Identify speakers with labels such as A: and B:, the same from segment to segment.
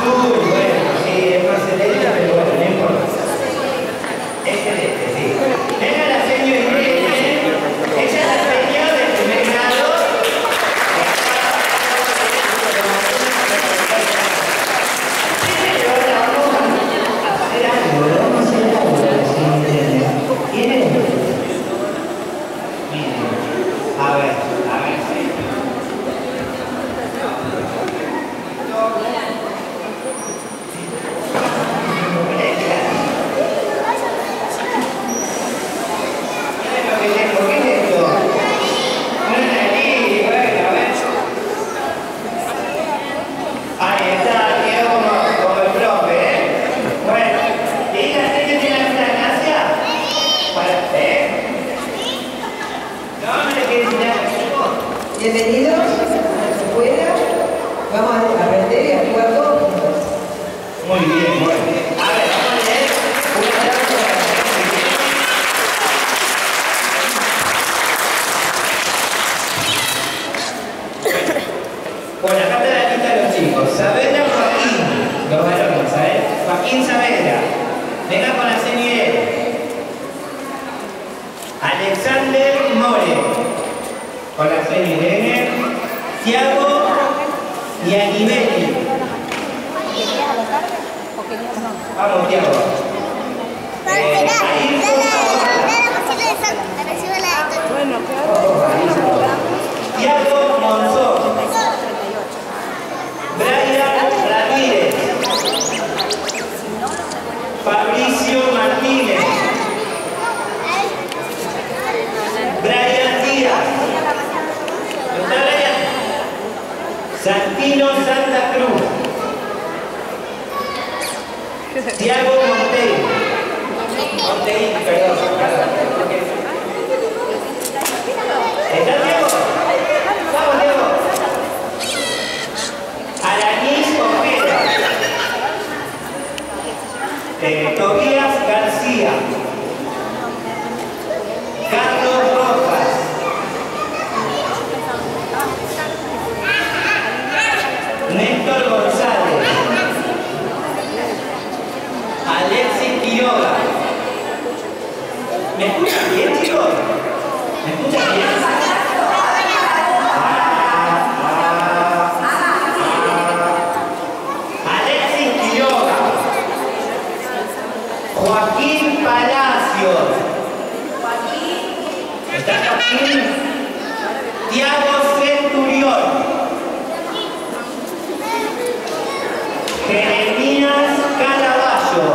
A: Azul, bueno, sí, es más celeste, pero bueno, no importa. Es celeste, sí.
B: Bienvenidos a la escuela. Vamos a aprender y a jugar todos juntos.
A: Muy bien, bueno. A ver, vamos a leer una frase para Bueno, acá está la lista de los chicos. Saavedra Joaquín, los varones, ¿sabes? Joaquín Saavedra. Venga con la señora. Alexander More, con la señora. Tiago Yanibelli. Vamos, Tiago. Eh, ahí Tiago Monzón. Brian Ramírez. Fabricio Martínez. Brian Díaz. ¿Está Brian? Santino Santa Cruz. Tiago Montey. Montey, perdón. ¿Está Diego? Vamos, Diego. Arañez Ojeda. Eh, Tobías García. Néstor González. Alexis Quiroga. ¿Me escuchan bien, chicos? ¿Me escuchan bien? Alexis Quiroga. Joaquín Palacios. ¿Está Joaquín? Tiago Jeremías Caraballo.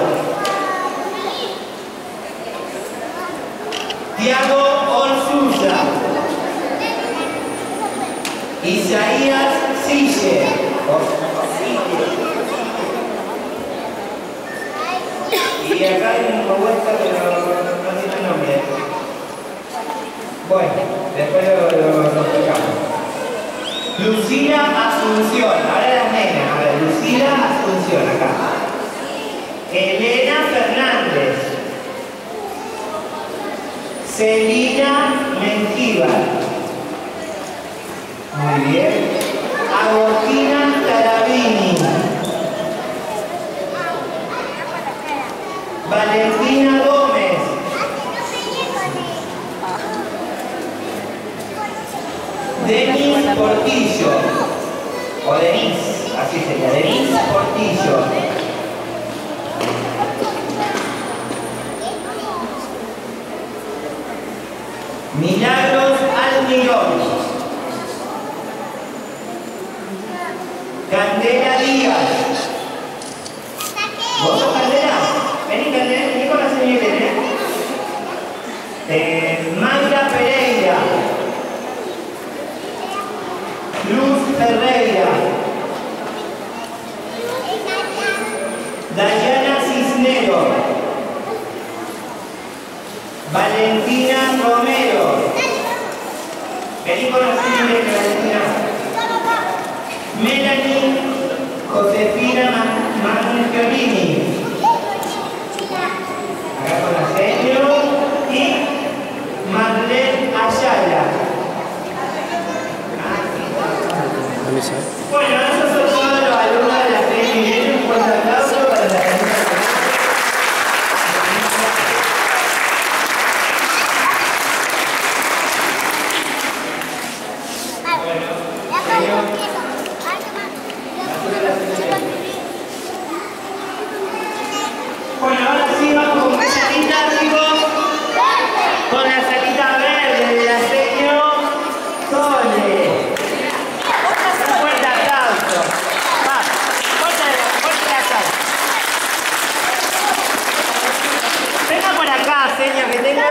A: Tiago Olsuya. Isaías Sille. Y acá hay una vuelta, pero no tiene nombre. Bueno, después lo, lo, lo. Lucila Asunción, Elena Fernández. Celina Mengíbar. Muy bien. Agostina Tarabini. Valentina Gómez. Denis Portillo. O Denis, así sería. Denis Portillo. Candela Díaz. ¿Vos sos Candela? Vení, Candela, vení con la señora. Eh, Magda Pereira. Luz Ferreira. Dayana Cisnero. Valentina Romero. Película cine italiana. Melanie Josefina Mangiolini. Acá con la serio. Y Marlene Ayala. Bueno,